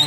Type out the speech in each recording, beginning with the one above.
We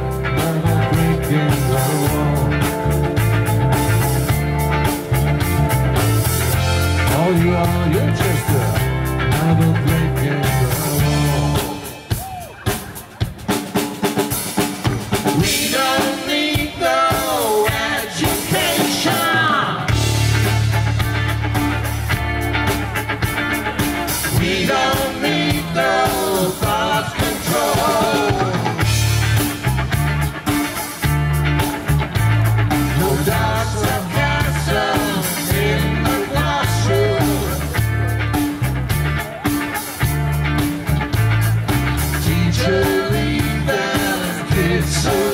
it's so